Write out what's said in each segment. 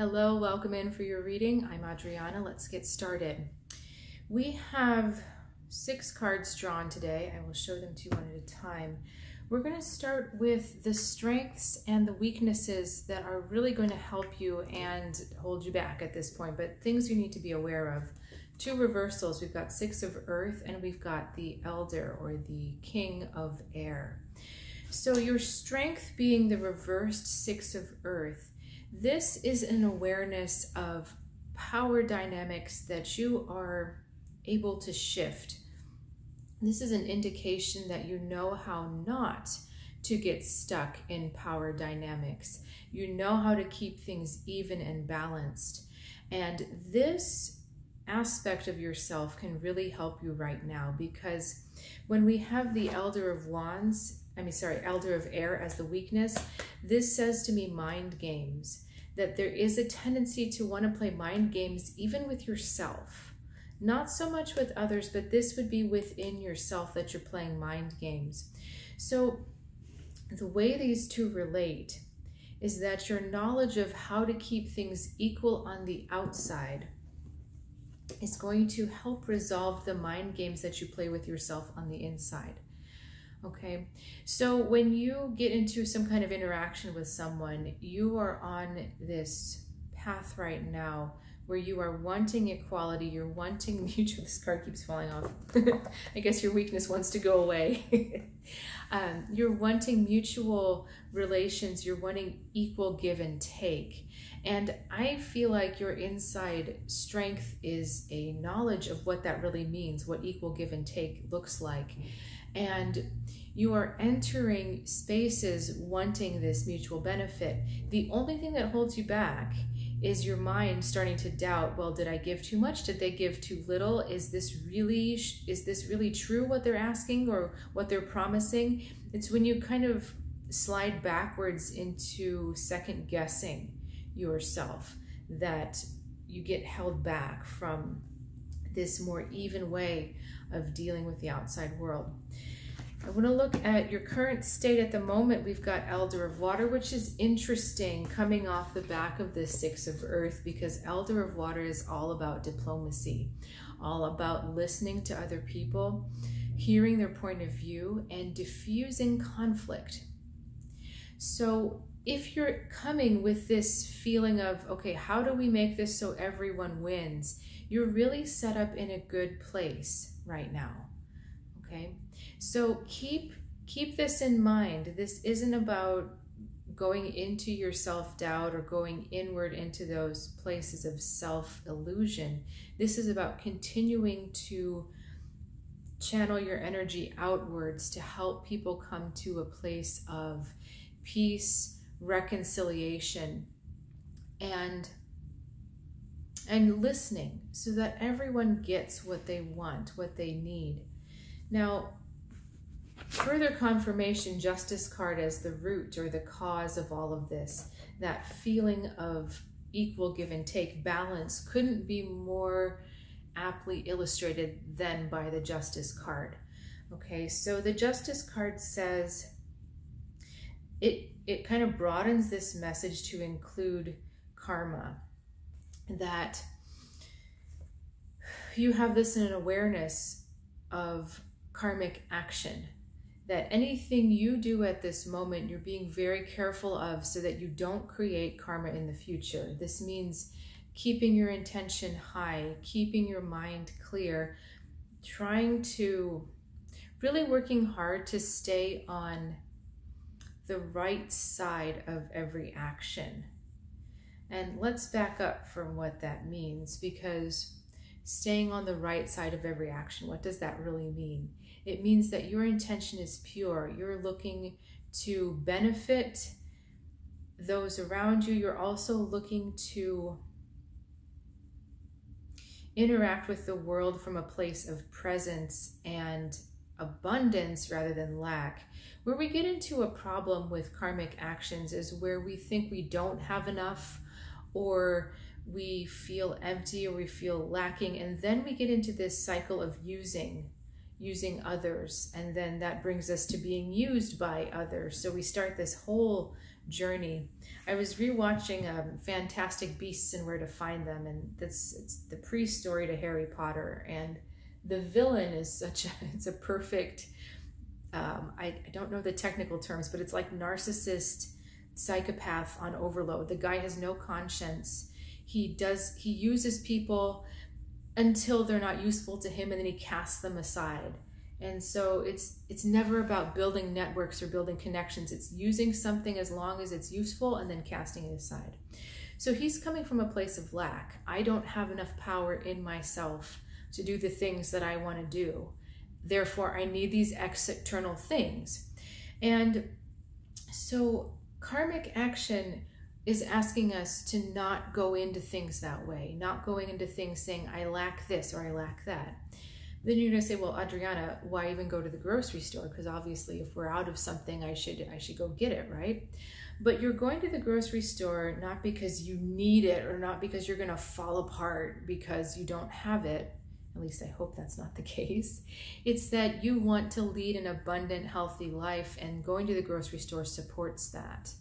Hello, welcome in for your reading. I'm Adriana. Let's get started. We have six cards drawn today. I will show them to you one at a time. We're going to start with the strengths and the weaknesses that are really going to help you and hold you back at this point, but things you need to be aware of. Two reversals. We've got Six of Earth and we've got the Elder or the King of Air. So your strength being the reversed Six of Earth this is an awareness of power dynamics that you are able to shift. This is an indication that you know how not to get stuck in power dynamics. You know how to keep things even and balanced. And this aspect of yourself can really help you right now because when we have the Elder of Wands I mean, sorry, Elder of Air as the weakness, this says to me mind games, that there is a tendency to want to play mind games even with yourself. Not so much with others, but this would be within yourself that you're playing mind games. So the way these two relate is that your knowledge of how to keep things equal on the outside is going to help resolve the mind games that you play with yourself on the inside. Okay, so when you get into some kind of interaction with someone, you are on this path right now where you are wanting equality, you're wanting mutual. This card keeps falling off. I guess your weakness wants to go away. um, you're wanting mutual relations, you're wanting equal give and take. And I feel like your inside strength is a knowledge of what that really means, what equal give and take looks like and you are entering spaces wanting this mutual benefit. The only thing that holds you back is your mind starting to doubt, well, did I give too much? Did they give too little? Is this really is this really true what they're asking or what they're promising? It's when you kind of slide backwards into second guessing yourself that you get held back from this more even way of dealing with the outside world. I want to look at your current state at the moment. We've got Elder of Water, which is interesting coming off the back of the Six of Earth because Elder of Water is all about diplomacy, all about listening to other people, hearing their point of view, and diffusing conflict. So if you're coming with this feeling of, okay, how do we make this so everyone wins? You're really set up in a good place right now. Okay, so keep keep this in mind. This isn't about going into your self doubt or going inward into those places of self illusion. This is about continuing to channel your energy outwards to help people come to a place of peace, reconciliation, and and listening so that everyone gets what they want, what they need. Now, further confirmation, justice card as the root or the cause of all of this, that feeling of equal give and take balance couldn't be more aptly illustrated than by the justice card. Okay, so the justice card says it it kind of broadens this message to include karma that you have this in an awareness of karmic action. That anything you do at this moment, you're being very careful of so that you don't create karma in the future. This means keeping your intention high, keeping your mind clear, trying to really working hard to stay on the right side of every action. And let's back up from what that means because staying on the right side of every action, what does that really mean? It means that your intention is pure. You're looking to benefit those around you. You're also looking to interact with the world from a place of presence and abundance rather than lack. Where we get into a problem with karmic actions is where we think we don't have enough or we feel empty or we feel lacking. And then we get into this cycle of using, using others. And then that brings us to being used by others. So we start this whole journey. I was rewatching um, Fantastic Beasts and Where to Find Them, and that's it's the pre-story to Harry Potter, and the villain is such a it's a perfect. Um, I, I don't know the technical terms, but it's like narcissist psychopath on overload. The guy has no conscience. He does he uses people until they're not useful to him, and then he casts them aside and so it's it's never about building networks or building connections. It's using something as long as it's useful and then casting it aside. So he's coming from a place of lack. I don't have enough power in myself to do the things that I want to do. Therefore, I need these external things. And so karmic action is asking us to not go into things that way, not going into things saying, I lack this or I lack that then you're to say well adriana why even go to the grocery store because obviously if we're out of something i should i should go get it right but you're going to the grocery store not because you need it or not because you're going to fall apart because you don't have it at least i hope that's not the case it's that you want to lead an abundant healthy life and going to the grocery store supports that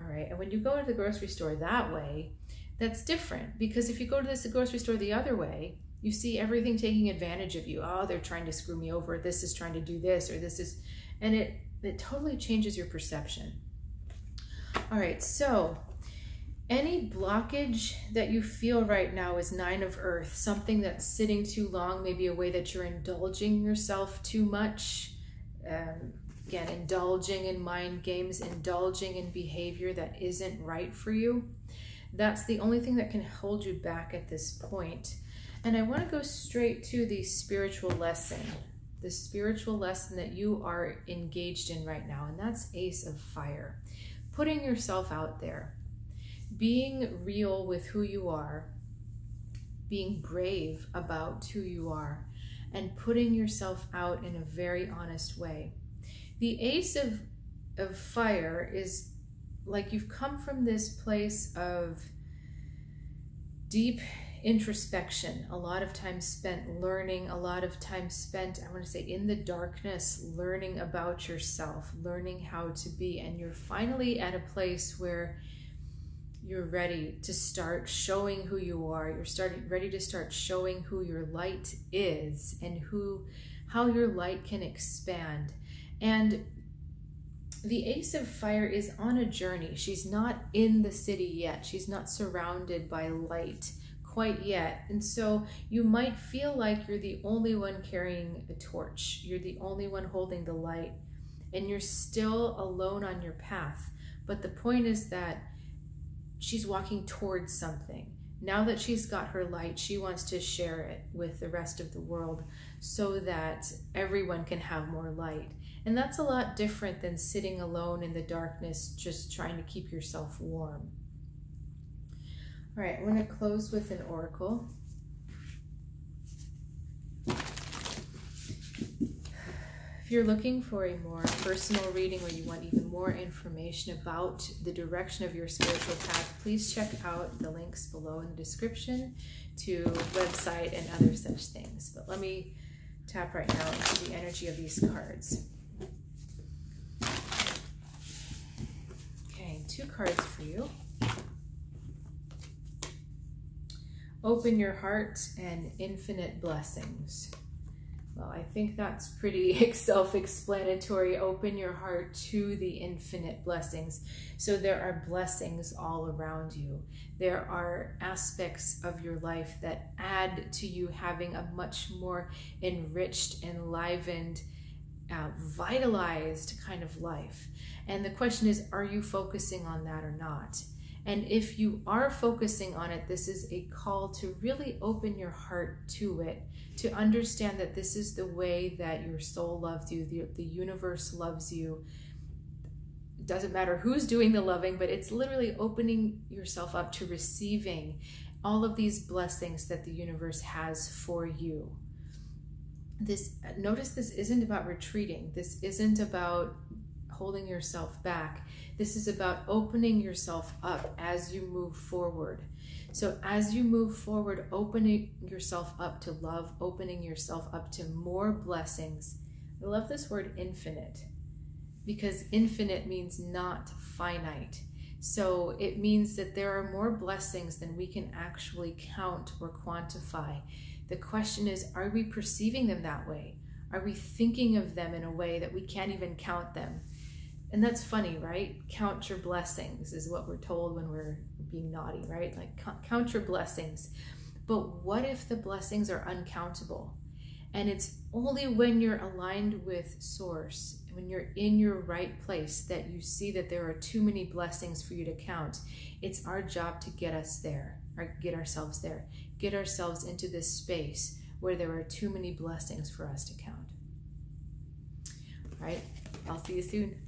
all right and when you go to the grocery store that way that's different because if you go to this grocery store the other way you see everything taking advantage of you. Oh, they're trying to screw me over. This is trying to do this or this is, and it, it totally changes your perception. All right, so any blockage that you feel right now is nine of earth, something that's sitting too long, maybe a way that you're indulging yourself too much. Um, again, indulging in mind games, indulging in behavior that isn't right for you. That's the only thing that can hold you back at this point. And I want to go straight to the spiritual lesson, the spiritual lesson that you are engaged in right now, and that's Ace of Fire. Putting yourself out there, being real with who you are, being brave about who you are, and putting yourself out in a very honest way. The Ace of, of Fire is like you've come from this place of deep introspection, a lot of time spent learning, a lot of time spent, I want to say, in the darkness, learning about yourself, learning how to be. And you're finally at a place where you're ready to start showing who you are. You're starting ready to start showing who your light is and who how your light can expand. And the Ace of Fire is on a journey. She's not in the city yet. She's not surrounded by light quite yet. And so you might feel like you're the only one carrying a torch, you're the only one holding the light, and you're still alone on your path. But the point is that she's walking towards something. Now that she's got her light, she wants to share it with the rest of the world so that everyone can have more light. And that's a lot different than sitting alone in the darkness, just trying to keep yourself warm. All right, I'm going to close with an oracle. If you're looking for a more personal reading or you want even more information about the direction of your spiritual path, please check out the links below in the description to website and other such things. But let me tap right now into the energy of these cards. Okay, two cards for you. open your heart and infinite blessings. Well, I think that's pretty self-explanatory. Open your heart to the infinite blessings. So there are blessings all around you. There are aspects of your life that add to you having a much more enriched, enlivened, uh, vitalized kind of life. And the question is, are you focusing on that or not? And if you are focusing on it, this is a call to really open your heart to it, to understand that this is the way that your soul loves you, the, the universe loves you. It doesn't matter who's doing the loving, but it's literally opening yourself up to receiving all of these blessings that the universe has for you. This notice this isn't about retreating. This isn't about holding yourself back. This is about opening yourself up as you move forward. So, as you move forward, opening yourself up to love, opening yourself up to more blessings. I love this word infinite. because infinite means not finite. So it means that there are more blessings than we can actually count or quantify. The question is are we perceiving them that way? Are we thinking of them in a way that we can't even count them? And that's funny, right? Count your blessings is what we're told when we're being naughty, right? Like count your blessings. But what if the blessings are uncountable? And it's only when you're aligned with Source, when you're in your right place, that you see that there are too many blessings for you to count. It's our job to get us there, or get ourselves there, get ourselves into this space where there are too many blessings for us to count. All right, I'll see you soon.